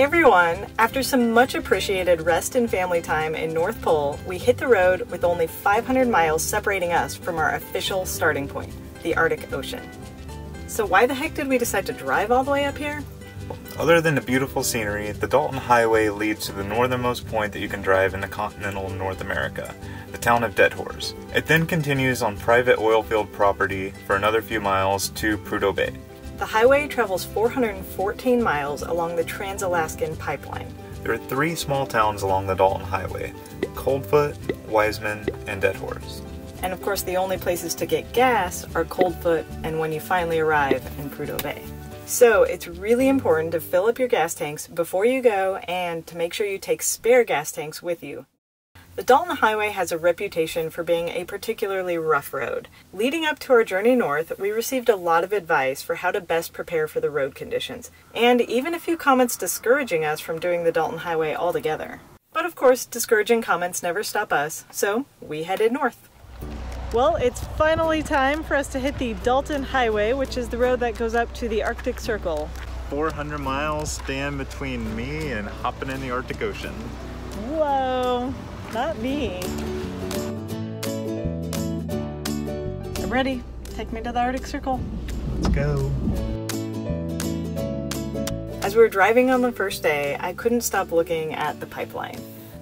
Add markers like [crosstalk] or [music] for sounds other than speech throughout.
Hey everyone! After some much appreciated rest and family time in North Pole, we hit the road with only 500 miles separating us from our official starting point, the Arctic Ocean. So why the heck did we decide to drive all the way up here? Other than the beautiful scenery, the Dalton Highway leads to the northernmost point that you can drive in the continental North America, the town of Deadhorse. It then continues on private oilfield property for another few miles to Prudhoe Bay. The highway travels 414 miles along the Trans-Alaskan Pipeline. There are three small towns along the Dalton Highway, Coldfoot, Wiseman, and Deadhorse. And of course the only places to get gas are Coldfoot and when you finally arrive in Prudhoe Bay. So it's really important to fill up your gas tanks before you go and to make sure you take spare gas tanks with you. The Dalton Highway has a reputation for being a particularly rough road. Leading up to our journey north, we received a lot of advice for how to best prepare for the road conditions, and even a few comments discouraging us from doing the Dalton Highway altogether. But of course, discouraging comments never stop us, so we headed north. Well, it's finally time for us to hit the Dalton Highway, which is the road that goes up to the Arctic Circle. 400 miles stand between me and hopping in the Arctic Ocean. Whoa! Not me. I'm ready. Take me to the Arctic Circle. Let's go. As we were driving on the first day, I couldn't stop looking at the pipeline.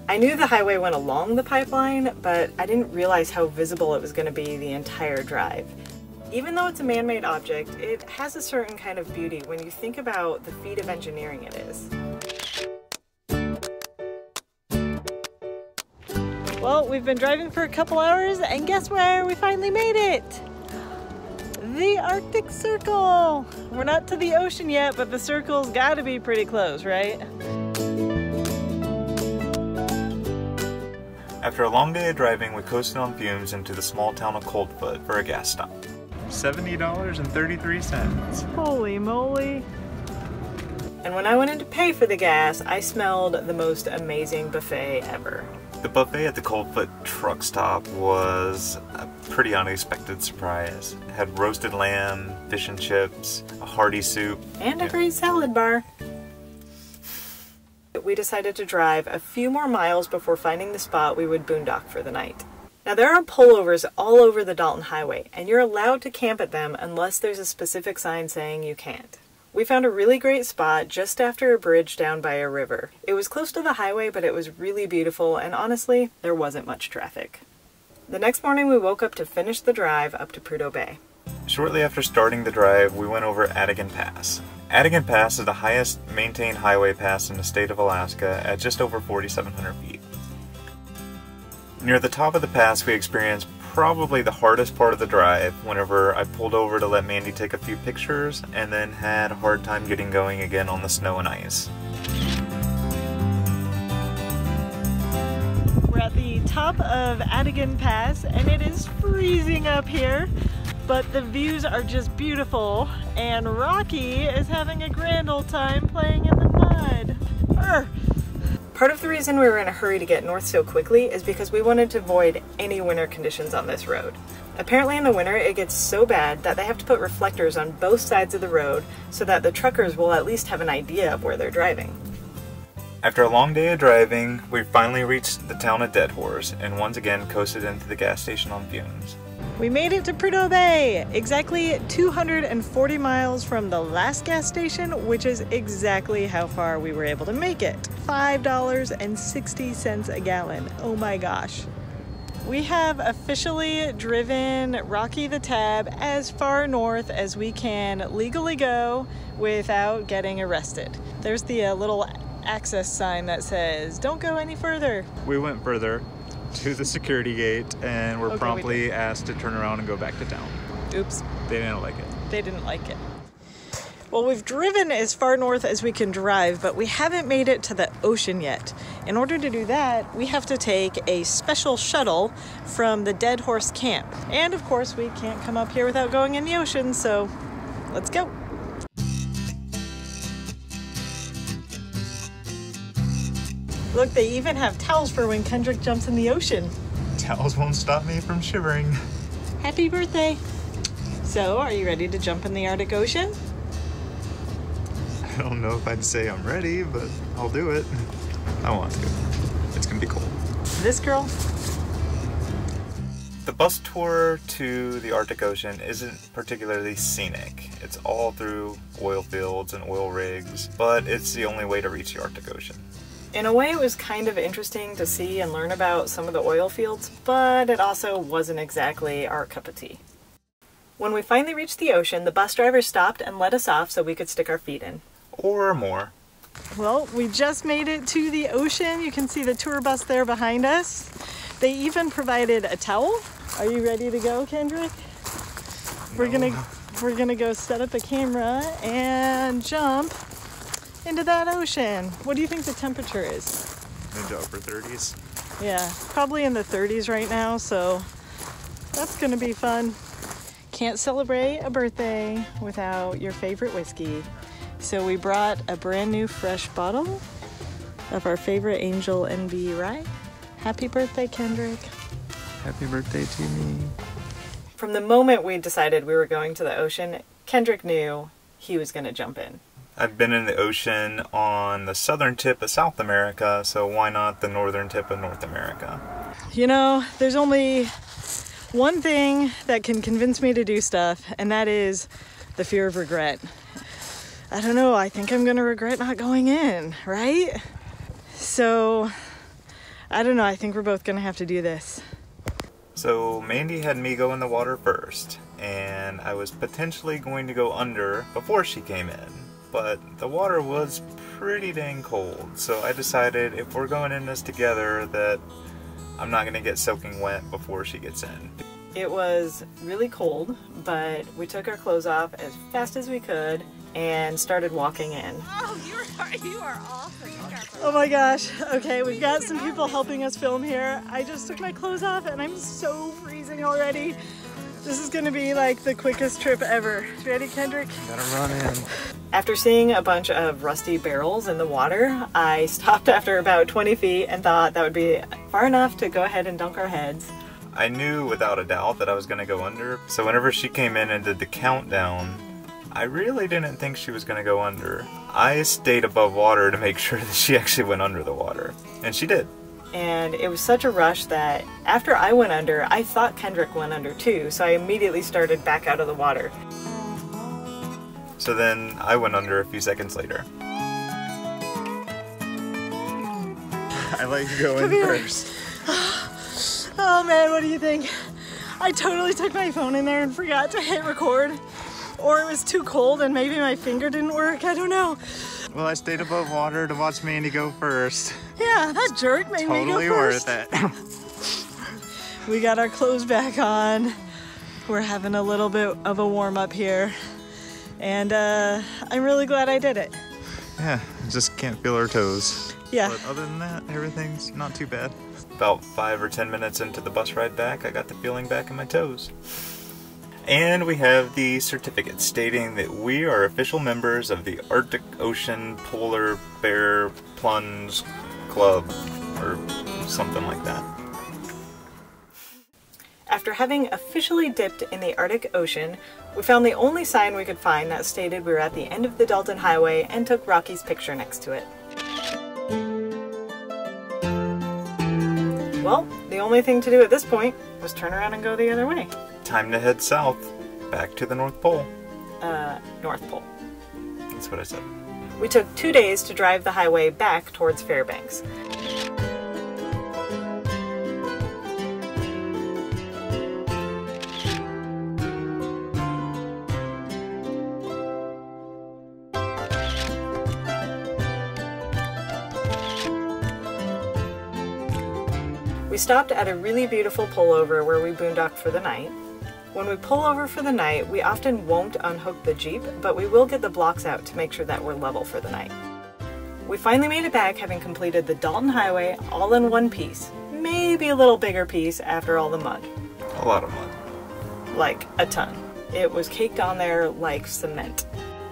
I knew the highway went along the pipeline, but I didn't realize how visible it was going to be the entire drive. Even though it's a man-made object, it has a certain kind of beauty when you think about the feat of engineering it is. Well, we've been driving for a couple hours and guess where? We finally made it! The Arctic Circle! We're not to the ocean yet, but the circle's gotta be pretty close, right? After a long day of driving, we coasted on fumes into the small town of Coldfoot for a gas stop. $70.33. Holy moly! And when I went in to pay for the gas, I smelled the most amazing buffet ever. The buffet at the Coldfoot truck stop was a pretty unexpected surprise. It had roasted lamb, fish and chips, a hearty soup, and a great salad bar. We decided to drive a few more miles before finding the spot we would boondock for the night. Now there are pullovers all over the Dalton Highway, and you're allowed to camp at them unless there's a specific sign saying you can't. We found a really great spot just after a bridge down by a river. It was close to the highway, but it was really beautiful, and honestly, there wasn't much traffic. The next morning we woke up to finish the drive up to Prudhoe Bay. Shortly after starting the drive, we went over Atigun Pass. Atigun Pass is the highest maintained highway pass in the state of Alaska at just over 4,700 feet. Near the top of the pass, we experienced probably the hardest part of the drive whenever I pulled over to let Mandy take a few pictures and then had a hard time getting going again on the snow and ice. We're at the top of Atigun Pass and it is freezing up here, but the views are just beautiful and Rocky is having a grand old time playing in the mud. Urgh. Part of the reason we were in a hurry to get north so quickly is because we wanted to avoid any winter conditions on this road. Apparently in the winter it gets so bad that they have to put reflectors on both sides of the road so that the truckers will at least have an idea of where they're driving. After a long day of driving, we finally reached the town of Deadhorse and once again coasted into the gas station on fumes. We made it to Prudhoe Bay, exactly 240 miles from the last gas station, which is exactly how far we were able to make it. $5.60 a gallon. Oh my gosh. We have officially driven Rocky the Tab as far north as we can legally go without getting arrested. There's the uh, little access sign that says, don't go any further. We went further [laughs] to the security gate and were Okay, promptly did. asked to turn around and go back to town. Oops, They didn't like it. they didn't like it. Well, we've driven as far north as we can drive, but we haven't made it to the ocean yet. In order to do that, we have to take a special shuttle from the Deadhorse Camp. And of course, we can't come up here without going in the ocean, so let's go. Look, they even have towels for when Kendrick jumps in the ocean. Towels won't stop me from shivering. Happy birthday! So, are you ready to jump in the Arctic Ocean? I don't know if I'd say I'm ready, but I'll do it. I want to. It's gonna be cold. This girl? The bus tour to the Arctic Ocean isn't particularly scenic. It's all through oil fields and oil rigs, but it's the only way to reach the Arctic Ocean. In a way, it was kind of interesting to see and learn about some of the oil fields, but it also wasn't exactly our cup of tea. When we finally reached the ocean, the bus driver stopped and let us off so we could stick our feet in. Or more. Well, we just made it to the ocean. You can see the tour bus there behind us. They even provided a towel. Are you ready to go, Kendrick? We're gonna we're gonna go set up a camera and jump into that ocean. What do you think the temperature is? Into upper 30s. Yeah, probably in the 30s right now, so that's gonna be fun. Can't celebrate a birthday without your favorite whiskey. So we brought a brand new fresh bottle of our favorite Angel's Envy rye. Happy birthday, Kendrick. Happy birthday to me. From the moment we decided we were going to the ocean, Kendrick knew he was going to jump in. I've been in the ocean on the southern tip of South America, so why not the northern tip of North America? You know, there's only one thing that can convince me to do stuff, and that is the fear of regret. I don't know, I think I'm gonna regret not going in, right? So, I don't know, I think we're both gonna have to do this. So Mandy had me go in the water first, and I was potentially going to go under before she came in. But the water was pretty dang cold, so I decided if we're going in this together that I'm not gonna get soaking wet before she gets in. It was really cold, but we took our clothes off as fast as we could and started walking in. Oh, you are, [laughs] you are awesome. Oh my gosh. Okay, we've got some people helping us film here. I just took my clothes off and I'm so freezing already. This is gonna be like the quickest trip ever. Ready, Kendrick? Gotta run in. After seeing a bunch of rusty barrels in the water, I stopped after about 20 feet and thought that would be far enough to go ahead and dunk our heads. I knew without a doubt that I was gonna go under, so whenever she came in and did the countdown, I really didn't think she was going to go under. I stayed above water to make [laughs] sure that she actually went under the water. And she did. And it was such a rush that after I went under, I thought Kendrick went under too, so I immediately started back out of the water. So then I went under a few seconds later. I like going first. [sighs] oh man, what do you think? I totally took my phone in there and forgot to hit record or it was too cold and maybe my finger didn't work. I don't know. Well, I stayed above water to watch Mandy go first. Yeah, that jerk made totally me go first. Totally worth it. [laughs] we got our clothes back on. We're having a little bit of a warm up here. And uh, I'm really glad I did it. Yeah, just can't feel our toes. Yeah. But other than that, everything's not too bad. About five or ten minutes into the bus ride back, I got the feeling back in my toes. And we have the certificate stating that we are official members of the Arctic Ocean Polar Bear Plunge Club, or something like that. After having officially dipped in the Arctic Ocean, we found the only sign we could find that stated we were at the end of the Dalton Highway and took Rocky's picture next to it. Well, the only thing to do at this point was turn around and go the other way. Time to head south, back to the North Pole. Uh, North Pole. That's what I said. We took two days to drive the highway back towards Fairbanks. We stopped at a really beautiful pullover where we boondocked for the night. When we pull over for the night, we often won't unhook the Jeep, but we will get the blocks out to make sure that we're level for the night. We finally made it back having completed the Dalton Highway all in one piece. Maybe a little bigger piece after all the mud. A lot of mud. Like a ton. It was caked on there like cement.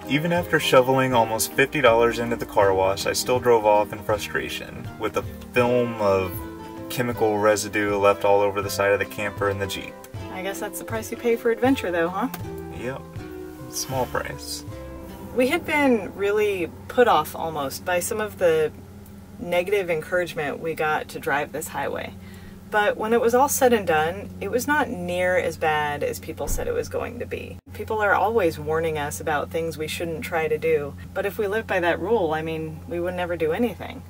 Even after shoveling almost $50 into the car wash, I still drove off in frustration, with a film of chemical residue left all over the side of the camper and the Jeep. I guess that's the price you pay for adventure though, huh? Yep. Small price. We had been really put off almost by some of the negative encouragement we got to drive this highway. But when it was all said and done, it was not near as bad as people said it was going to be. People are always warning us about things we shouldn't try to do, but if we lived by that rule, I mean, we would never do anything.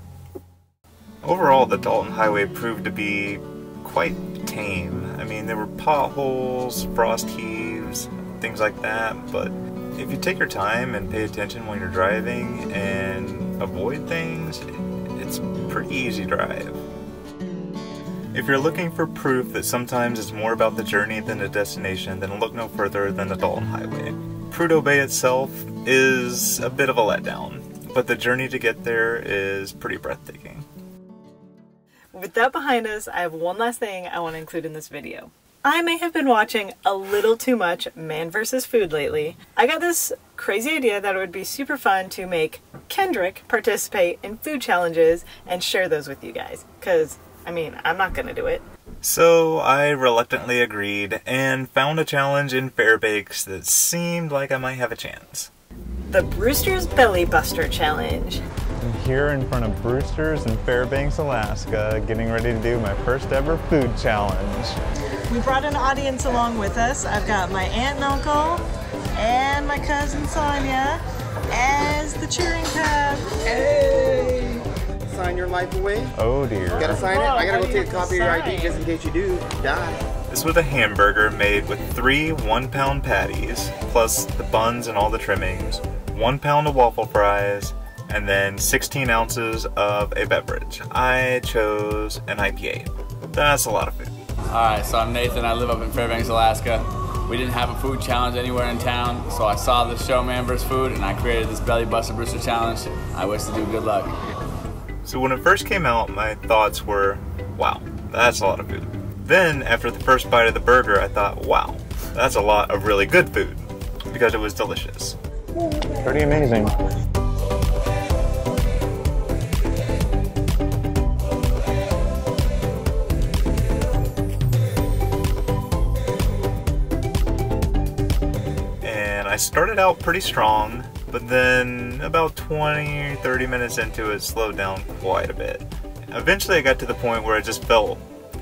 Overall, the Dalton Highway proved to be quite tame. I mean, there were potholes, frost heaves, things like that, but if you take your time and pay attention when you're driving and avoid things, it's a pretty easy drive. If you're looking for proof that sometimes it's more about the journey than the destination, then look no further than the Dalton Highway. Prudhoe Bay itself is a bit of a letdown, but the journey to get there is pretty breathtaking. With that behind us, I have one last thing I want to include in this video. I may have been watching a little too much Man vs. Food lately. I got this crazy idea that it would be super fun to make Kendrick participate in food challenges and share those with you guys. Because I mean, I'm not gonna do it. So I reluctantly agreed and found a challenge in Fairbanks that seemed like I might have a chance. The Brewster's Belly Buster Challenge. I'm here in front of Brewster's in Fairbanks, Alaska, getting ready to do my first ever food challenge. We brought an audience along with us. I've got my aunt and uncle and my cousin Sonia as the cheering crowd. Hey! sign your life away. Oh dear. You gotta sign it? Oh, I gotta go take a copy of your ID just in case you do die. This was a hamburger made with three one pound patties, plus the buns and all the trimmings, one pound of waffle fries, and then 16 ounces of a beverage. I chose an IPA. That's a lot of food. Alright, so I'm Nathan. I live up in Fairbanks, Alaska. We didn't have a food challenge anywhere in town, so I saw the show Man vs. Food and I created this Belly Buster Brewster Challenge. I wish to do good luck. So when it first came out, my thoughts were, wow, that's a lot of food. Then, after the first bite of the burger, I thought, wow, that's a lot of really good food, because it was delicious. Pretty amazing. I started out pretty strong, but then about 20 30 minutes into it slowed down quite a bit. Eventually I got to the point where I just felt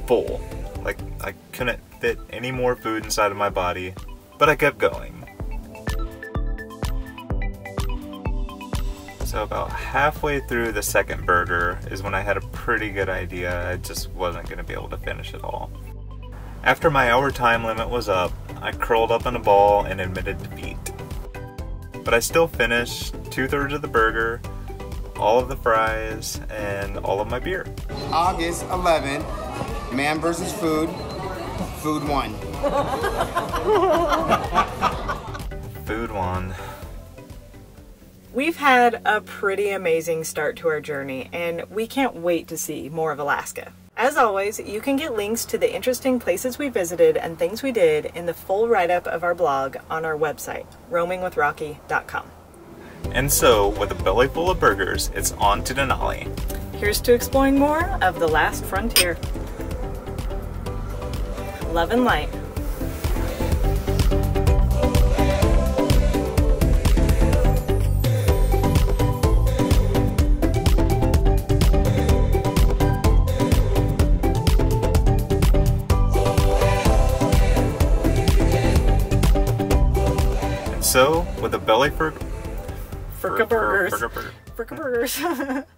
full. Like I couldn't fit any more food inside of my body, but I kept going. So about halfway through the second burger is when I had a pretty good idea I just wasn't going to be able to finish it all. After my hour time limit was up, I curled up in a ball and admitted defeat but I still finished two thirds of the burger, all of the fries, and all of my beer. August 11, Man versus Food, Food won. [laughs] food won. We've had a pretty amazing start to our journey, and we can't wait to see more of Alaska. As always, you can get links to the interesting places we visited and things we did in the full write-up of our blog on our website, roamingwithrocky.com. And so, with a belly full of burgers, it's on to Denali. Here's to exploring more of the last frontier. Love and light. So, with a belly for... Furka burgers. Burger, burger. Furka burgers. [laughs]